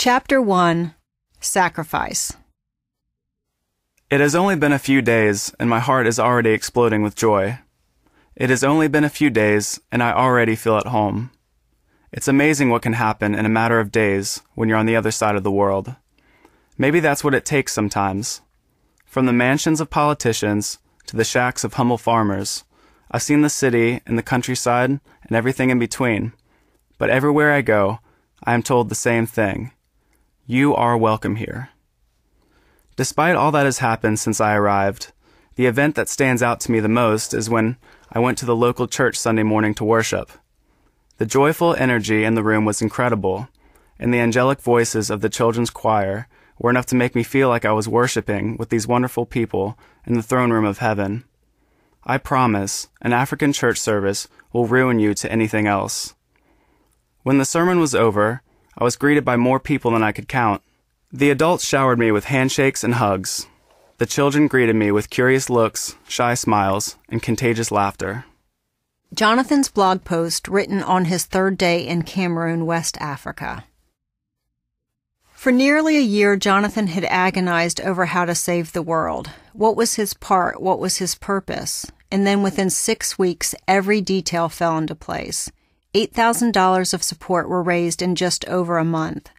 Chapter 1 Sacrifice It has only been a few days, and my heart is already exploding with joy. It has only been a few days, and I already feel at home. It's amazing what can happen in a matter of days when you're on the other side of the world. Maybe that's what it takes sometimes. From the mansions of politicians to the shacks of humble farmers, I've seen the city and the countryside and everything in between. But everywhere I go, I am told the same thing. You are welcome here. Despite all that has happened since I arrived, the event that stands out to me the most is when I went to the local church Sunday morning to worship. The joyful energy in the room was incredible, and the angelic voices of the children's choir were enough to make me feel like I was worshiping with these wonderful people in the throne room of heaven. I promise, an African church service will ruin you to anything else. When the sermon was over, I was greeted by more people than I could count. The adults showered me with handshakes and hugs. The children greeted me with curious looks, shy smiles, and contagious laughter. Jonathan's blog post written on his third day in Cameroon, West Africa. For nearly a year, Jonathan had agonized over how to save the world. What was his part? What was his purpose? And then within six weeks, every detail fell into place. $8,000 of support were raised in just over a month.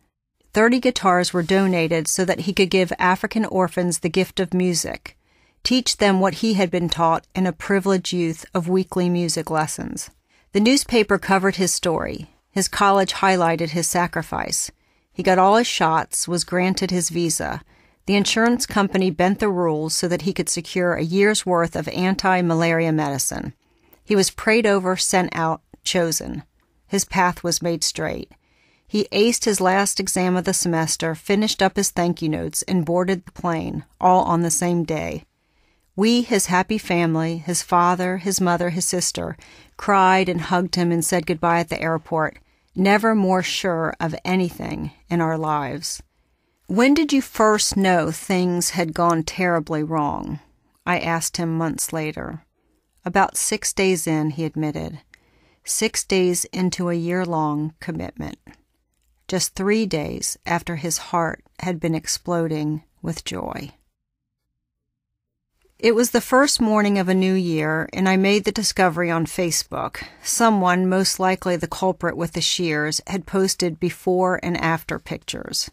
30 guitars were donated so that he could give African orphans the gift of music, teach them what he had been taught in a privileged youth of weekly music lessons. The newspaper covered his story. His college highlighted his sacrifice. He got all his shots, was granted his visa. The insurance company bent the rules so that he could secure a year's worth of anti malaria medicine. He was prayed over, sent out, chosen. His path was made straight. He aced his last exam of the semester, finished up his thank you notes, and boarded the plane, all on the same day. We, his happy family, his father, his mother, his sister, cried and hugged him and said goodbye at the airport, never more sure of anything in our lives. When did you first know things had gone terribly wrong? I asked him months later. About six days in, he admitted. Six days into a year long commitment just three days after his heart had been exploding with joy. It was the first morning of a new year, and I made the discovery on Facebook. Someone, most likely the culprit with the shears, had posted before and after pictures.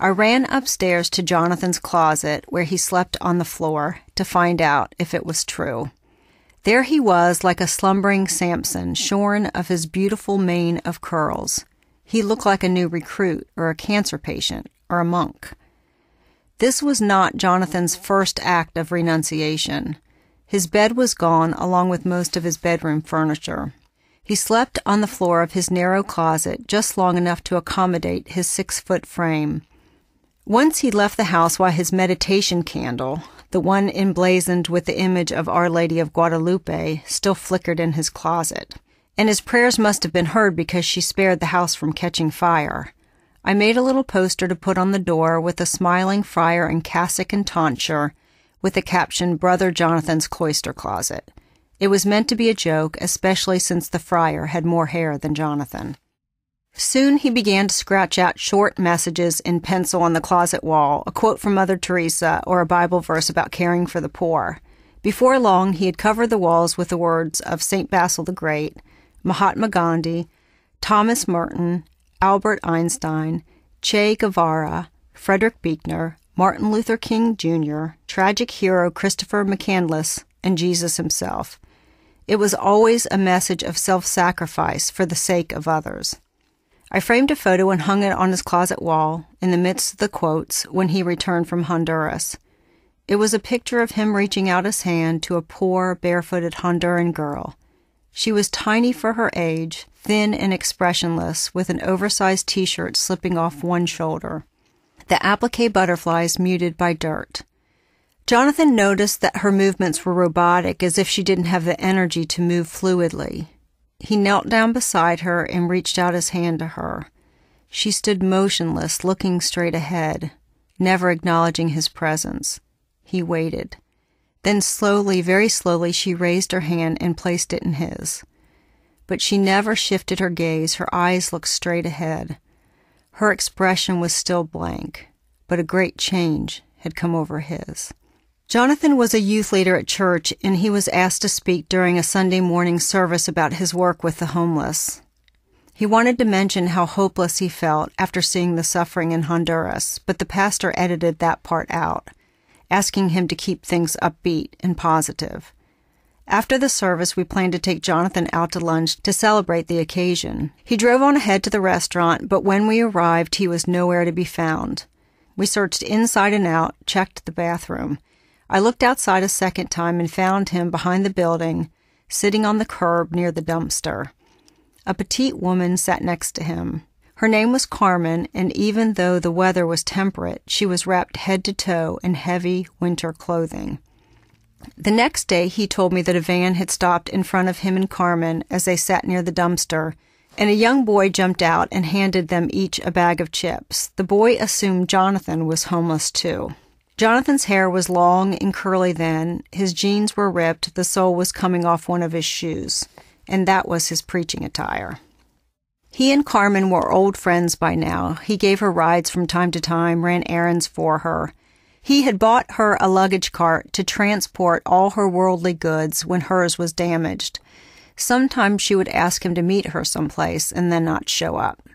I ran upstairs to Jonathan's closet, where he slept on the floor, to find out if it was true. There he was, like a slumbering Samson, shorn of his beautiful mane of curls. He looked like a new recruit, or a cancer patient, or a monk. This was not Jonathan's first act of renunciation. His bed was gone, along with most of his bedroom furniture. He slept on the floor of his narrow closet just long enough to accommodate his six foot frame. Once he left the house while his meditation candle, the one emblazoned with the image of Our Lady of Guadalupe, still flickered in his closet and his prayers must have been heard because she spared the house from catching fire. I made a little poster to put on the door with a smiling friar in cassock and tonsure, with the caption Brother Jonathan's Cloister Closet. It was meant to be a joke, especially since the friar had more hair than Jonathan. Soon he began to scratch out short messages in pencil on the closet wall, a quote from Mother Teresa, or a Bible verse about caring for the poor. Before long, he had covered the walls with the words of St. Basil the Great, Mahatma Gandhi, Thomas Merton, Albert Einstein, Che Guevara, Frederick Buechner, Martin Luther King Jr., tragic hero Christopher McCandless, and Jesus himself. It was always a message of self sacrifice for the sake of others. I framed a photo and hung it on his closet wall in the midst of the quotes when he returned from Honduras. It was a picture of him reaching out his hand to a poor, barefooted Honduran girl. She was tiny for her age, thin and expressionless, with an oversized t shirt slipping off one shoulder. The applique butterflies muted by dirt. Jonathan noticed that her movements were robotic, as if she didn't have the energy to move fluidly. He knelt down beside her and reached out his hand to her. She stood motionless, looking straight ahead, never acknowledging his presence. He waited. Then slowly, very slowly, she raised her hand and placed it in his. But she never shifted her gaze. Her eyes looked straight ahead. Her expression was still blank, but a great change had come over his. Jonathan was a youth leader at church, and he was asked to speak during a Sunday morning service about his work with the homeless. He wanted to mention how hopeless he felt after seeing the suffering in Honduras, but the pastor edited that part out, asking him to keep things upbeat and positive. After the service, we planned to take Jonathan out to lunch to celebrate the occasion. He drove on ahead to the restaurant, but when we arrived, he was nowhere to be found. We searched inside and out, checked the bathroom. I looked outside a second time and found him behind the building, sitting on the curb near the dumpster. A petite woman sat next to him. Her name was Carmen, and even though the weather was temperate, she was wrapped head to toe in heavy winter clothing. The next day, he told me that a van had stopped in front of him and Carmen as they sat near the dumpster, and a young boy jumped out and handed them each a bag of chips. The boy assumed Jonathan was homeless too. Jonathan's hair was long and curly then, his jeans were ripped, the sole was coming off one of his shoes, and that was his preaching attire. He and Carmen were old friends by now. He gave her rides from time to time, ran errands for her. He had bought her a luggage cart to transport all her worldly goods when hers was damaged. Sometimes she would ask him to meet her someplace and then not show up.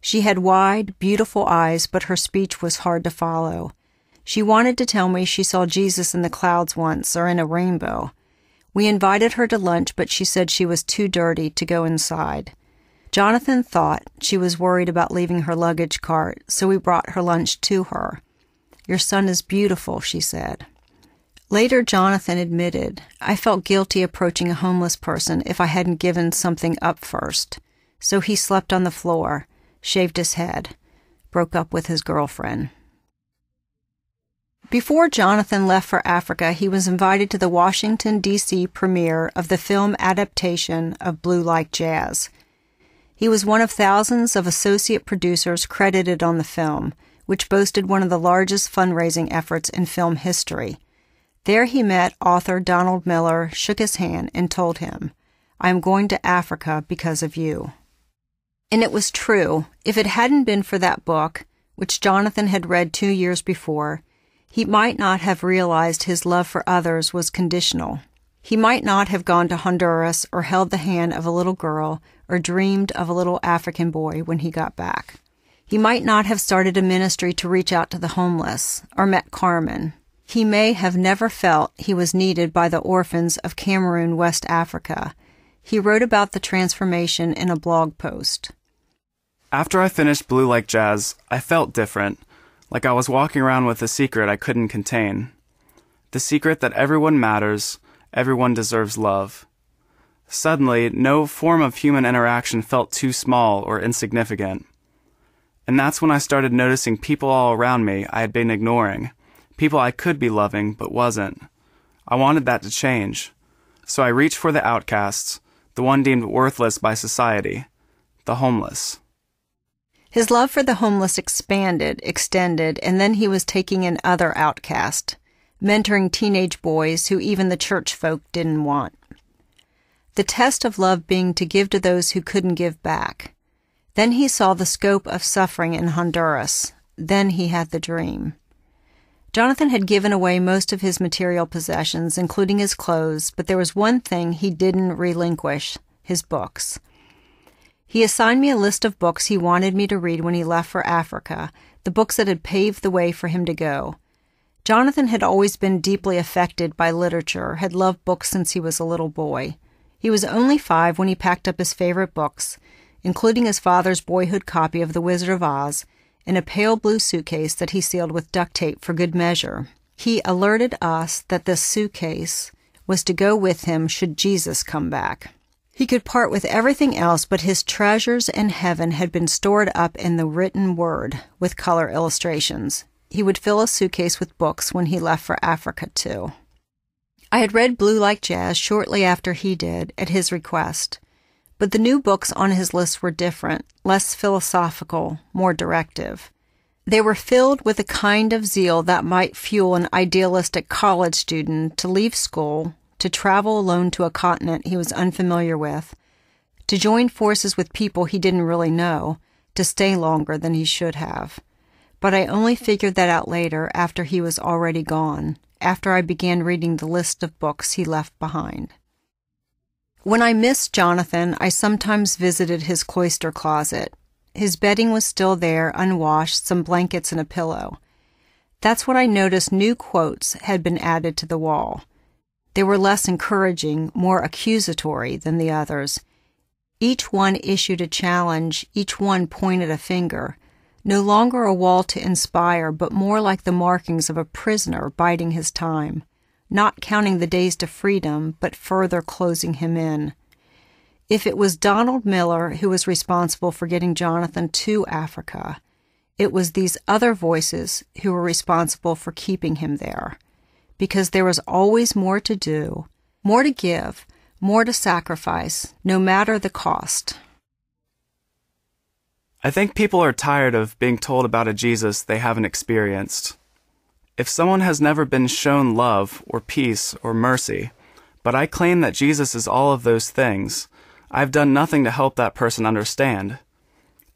She had wide, beautiful eyes, but her speech was hard to follow. She wanted to tell me she saw Jesus in the clouds once or in a rainbow. We invited her to lunch, but she said she was too dirty to go inside. Jonathan thought she was worried about leaving her luggage cart, so we brought her lunch to her. Your son is beautiful, she said. Later, Jonathan admitted, I felt guilty approaching a homeless person if I hadn't given something up first. So he slept on the floor, shaved his head, broke up with his girlfriend. Before Jonathan left for Africa, he was invited to the Washington, D.C. premiere of the film adaptation of Blue Like Jazz. He was one of thousands of associate producers credited on the film, which boasted one of the largest fundraising efforts in film history. There he met author Donald Miller, shook his hand, and told him, I am going to Africa because of you. And it was true. If it hadn't been for that book, which Jonathan had read two years before, he might not have realized his love for others was conditional. He might not have gone to Honduras or held the hand of a little girl or dreamed of a little African boy when he got back. He might not have started a ministry to reach out to the homeless or met Carmen. He may have never felt he was needed by the orphans of Cameroon, West Africa. He wrote about the transformation in a blog post. After I finished Blue Like Jazz, I felt different like I was walking around with a secret I couldn't contain. The secret that everyone matters, everyone deserves love. Suddenly, no form of human interaction felt too small or insignificant. And that's when I started noticing people all around me I had been ignoring, people I could be loving but wasn't. I wanted that to change. So I reached for the outcasts, the one deemed worthless by society, the homeless. His love for the homeless expanded, extended, and then he was taking in other outcasts, mentoring teenage boys who even the church folk didn't want. The test of love being to give to those who couldn't give back. Then he saw the scope of suffering in Honduras. Then he had the dream. Jonathan had given away most of his material possessions, including his clothes, but there was one thing he didn't relinquish his books. He assigned me a list of books he wanted me to read when he left for Africa, the books that had paved the way for him to go. Jonathan had always been deeply affected by literature, had loved books since he was a little boy. He was only five when he packed up his favorite books, including his father's boyhood copy of The Wizard of Oz, in a pale blue suitcase that he sealed with duct tape for good measure. He alerted us that this suitcase was to go with him should Jesus come back. He could part with everything else, but his treasures in heaven had been stored up in the written word with color illustrations. He would fill a suitcase with books when he left for Africa, too. I had read Blue Like Jazz shortly after he did, at his request, but the new books on his list were different, less philosophical, more directive. They were filled with a kind of zeal that might fuel an idealistic college student to leave school, to travel alone to a continent he was unfamiliar with, to join forces with people he didn't really know, to stay longer than he should have. But I only figured that out later after he was already gone, after I began reading the list of books he left behind. When I missed Jonathan, I sometimes visited his cloister closet. His bedding was still there, unwashed, some blankets and a pillow. That's when I noticed new quotes had been added to the wall. They were less encouraging, more accusatory than the others. Each one issued a challenge, each one pointed a finger. No longer a wall to inspire, but more like the markings of a prisoner biding his time, not counting the days to freedom, but further closing him in. If it was Donald Miller who was responsible for getting Jonathan to Africa, it was these other voices who were responsible for keeping him there. Because there was always more to do, more to give, more to sacrifice, no matter the cost. I think people are tired of being told about a Jesus they haven't experienced. If someone has never been shown love or peace or mercy, but I claim that Jesus is all of those things, I've done nothing to help that person understand.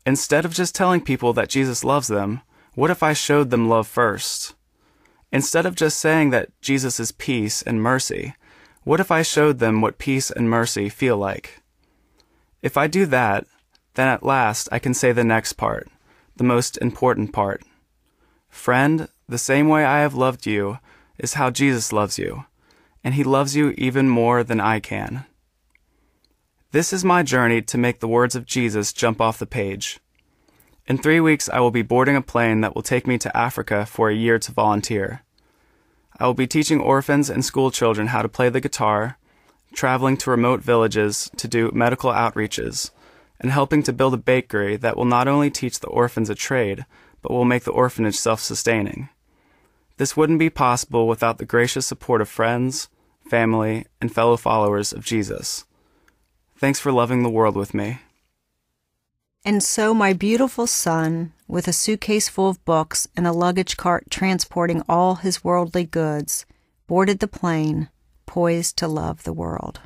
Instead of just telling people that Jesus loves them, what if I showed them love first? Instead of just saying that Jesus is peace and mercy, what if I showed them what peace and mercy feel like? If I do that, then at last I can say the next part, the most important part. Friend, the same way I have loved you is how Jesus loves you, and he loves you even more than I can. This is my journey to make the words of Jesus jump off the page. In three weeks, I will be boarding a plane that will take me to Africa for a year to volunteer. I will be teaching orphans and school children how to play the guitar, traveling to remote villages to do medical outreaches, and helping to build a bakery that will not only teach the orphans a trade, but will make the orphanage self sustaining. This wouldn't be possible without the gracious support of friends, family, and fellow followers of Jesus. Thanks for loving the world with me. And so my beautiful son, with a suitcase full of books and a luggage cart transporting all his worldly goods, boarded the plane, poised to love the world.